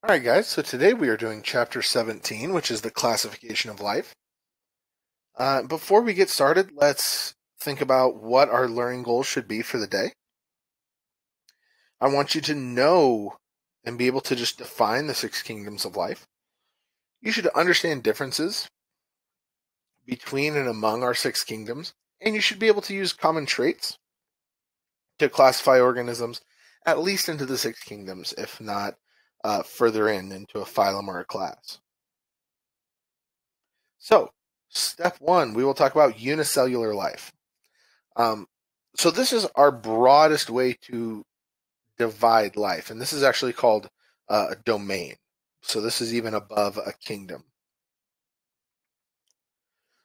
All right, guys, so today we are doing chapter 17, which is the classification of life. Uh, before we get started, let's think about what our learning goals should be for the day. I want you to know and be able to just define the six kingdoms of life. You should understand differences between and among our six kingdoms, and you should be able to use common traits to classify organisms at least into the six kingdoms, if not uh, further in into a phylum or a class. So, step one, we will talk about unicellular life. Um, so, this is our broadest way to divide life, and this is actually called uh, a domain. So, this is even above a kingdom.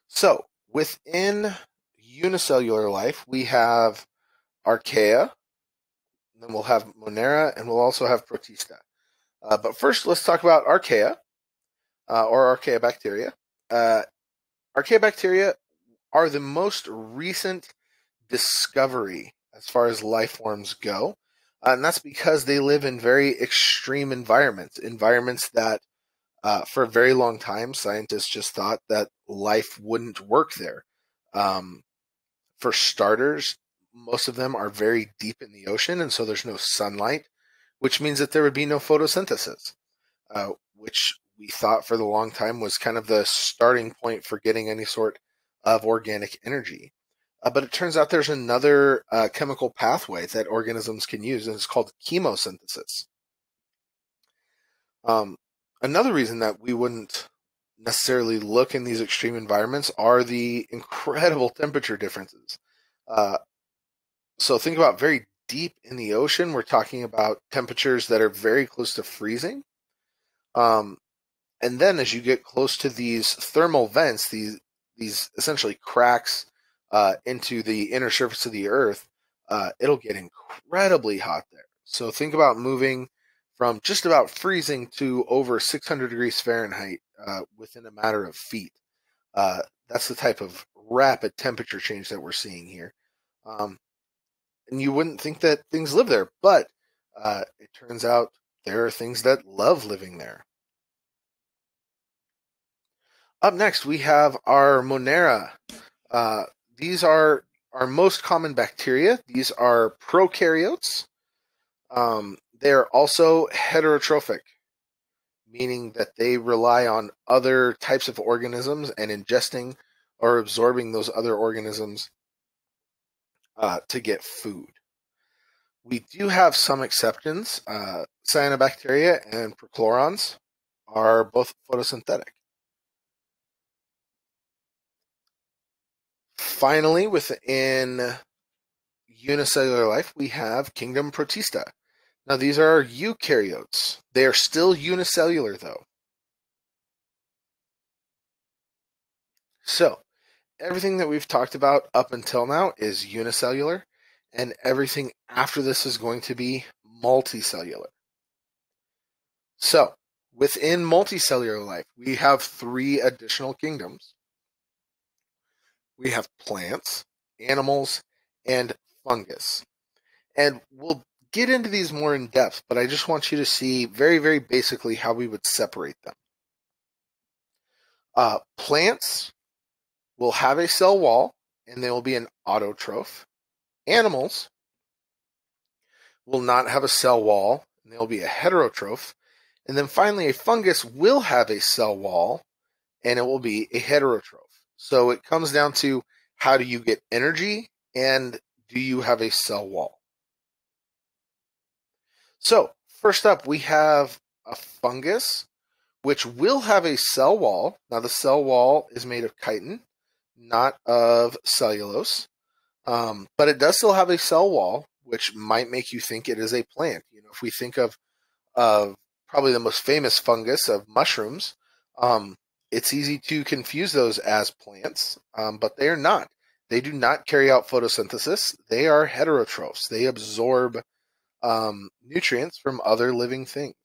So, within unicellular life, we have archaea, then we'll have monera, and we'll also have protista. Uh, but first, let's talk about archaea uh, or archaeobacteria. Uh, archaeobacteria are the most recent discovery as far as life forms go. Uh, and that's because they live in very extreme environments, environments that uh, for a very long time, scientists just thought that life wouldn't work there. Um, for starters, most of them are very deep in the ocean, and so there's no sunlight which means that there would be no photosynthesis, uh, which we thought for the long time was kind of the starting point for getting any sort of organic energy. Uh, but it turns out there's another uh, chemical pathway that organisms can use, and it's called chemosynthesis. Um, another reason that we wouldn't necessarily look in these extreme environments are the incredible temperature differences. Uh, so think about very deep in the ocean, we're talking about temperatures that are very close to freezing. Um, and then as you get close to these thermal vents, these these essentially cracks uh, into the inner surface of the Earth, uh, it'll get incredibly hot there. So think about moving from just about freezing to over 600 degrees Fahrenheit uh, within a matter of feet. Uh, that's the type of rapid temperature change that we're seeing here. Um, and you wouldn't think that things live there, but uh, it turns out there are things that love living there. Up next, we have our Monera. Uh, these are our most common bacteria. These are prokaryotes. Um, they are also heterotrophic, meaning that they rely on other types of organisms and ingesting or absorbing those other organisms uh, to get food. We do have some exceptions. Uh, cyanobacteria and prochlorons are both photosynthetic. Finally, within unicellular life, we have kingdom protista. Now, these are eukaryotes. They are still unicellular, though. So, everything that we've talked about up until now is unicellular, and everything after this is going to be multicellular. So, within multicellular life, we have three additional kingdoms. We have plants, animals, and fungus. And we'll get into these more in depth, but I just want you to see very, very basically how we would separate them. Uh, plants will have a cell wall and they will be an autotroph. Animals will not have a cell wall and they will be a heterotroph. And then finally, a fungus will have a cell wall and it will be a heterotroph. So it comes down to how do you get energy and do you have a cell wall? So, first up, we have a fungus, which will have a cell wall. Now, the cell wall is made of chitin, not of cellulose, um, but it does still have a cell wall, which might make you think it is a plant. You know, if we think of of probably the most famous fungus of mushrooms, um, it's easy to confuse those as plants, um, but they are not. They do not carry out photosynthesis. They are heterotrophs. They absorb um, nutrients from other living things.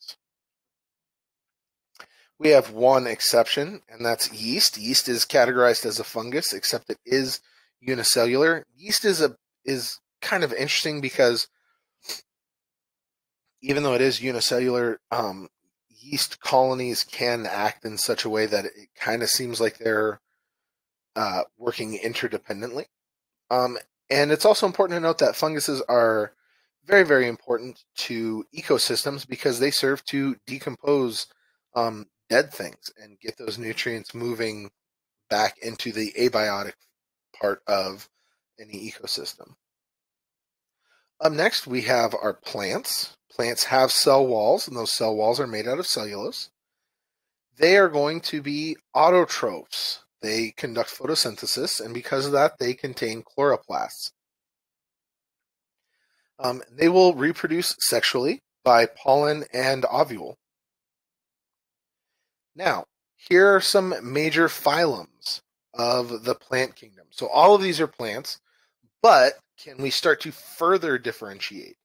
We have one exception, and that's yeast. Yeast is categorized as a fungus, except it is unicellular. Yeast is a is kind of interesting because even though it is unicellular, um, yeast colonies can act in such a way that it kind of seems like they're uh, working interdependently. Um, and it's also important to note that funguses are very, very important to ecosystems because they serve to decompose um, dead things and get those nutrients moving back into the abiotic part of any ecosystem. Up next, we have our plants. Plants have cell walls, and those cell walls are made out of cellulose. They are going to be autotrophs. They conduct photosynthesis, and because of that, they contain chloroplasts. Um, they will reproduce sexually by pollen and ovule. Now, here are some major phylums of the plant kingdom. So all of these are plants, but can we start to further differentiate?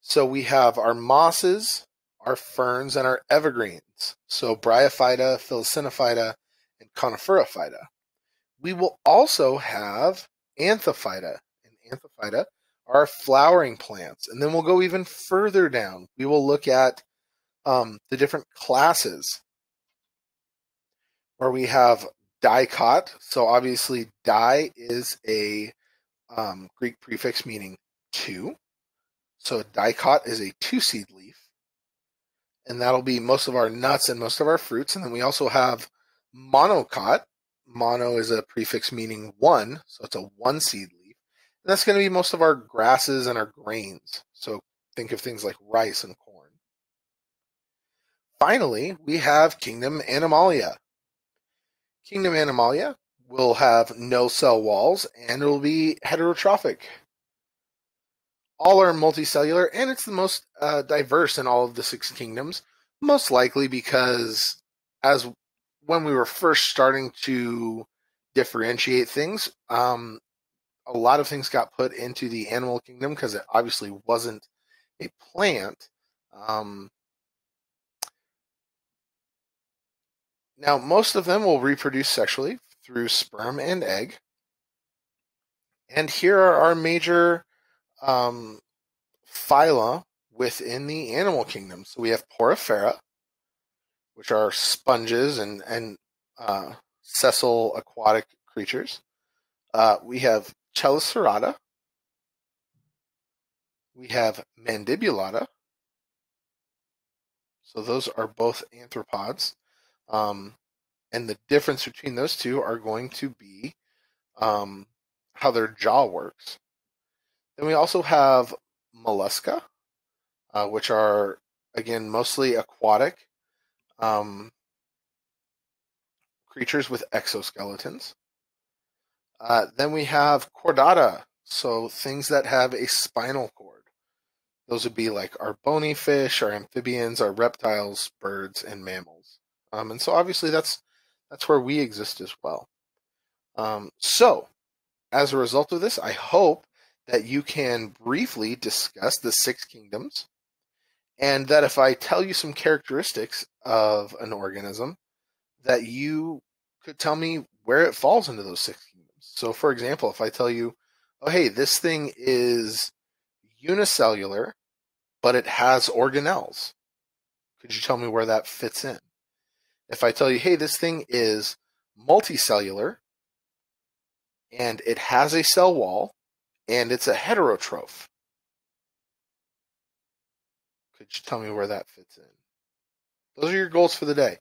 So we have our mosses, our ferns, and our evergreens. So Bryophyta, Filicinophyta, and Coniferophyta. We will also have Anthophyta. And Anthophyta are flowering plants. And then we'll go even further down. We will look at um, the different classes where we have dicot. So obviously, di is a um, Greek prefix meaning two. So dicot is a two seed leaf. And that'll be most of our nuts and most of our fruits. And then we also have monocot. Mono is a prefix meaning one. So it's a one seed leaf. And that's going to be most of our grasses and our grains. So think of things like rice and corn. Finally, we have Kingdom Animalia. Kingdom Animalia will have no cell walls and it will be heterotrophic. All are multicellular and it's the most uh, diverse in all of the six kingdoms, most likely because as when we were first starting to differentiate things, um, a lot of things got put into the animal kingdom because it obviously wasn't a plant. Um, now, most of them will reproduce sexually through sperm and egg. And here are our major um, phyla within the animal kingdom. So we have Porifera, which are sponges and, and uh, sessile aquatic creatures. Uh, we have Chelicerata. We have Mandibulata. So those are both arthropods. Um, and the difference between those two are going to be um, how their jaw works. Then we also have mollusca, uh, which are, again, mostly aquatic um, creatures with exoskeletons. Uh, then we have chordata, so things that have a spinal cord. Those would be like our bony fish, our amphibians, our reptiles, birds, and mammals. Um, and so obviously that's that's where we exist as well. Um, so, as a result of this, I hope that you can briefly discuss the six kingdoms, and that if I tell you some characteristics of an organism, that you could tell me where it falls into those six kingdoms. So, for example, if I tell you, oh, hey, this thing is unicellular, but it has organelles, could you tell me where that fits in? If I tell you, hey, this thing is multicellular and it has a cell wall and it's a heterotroph, could you tell me where that fits in? Those are your goals for the day.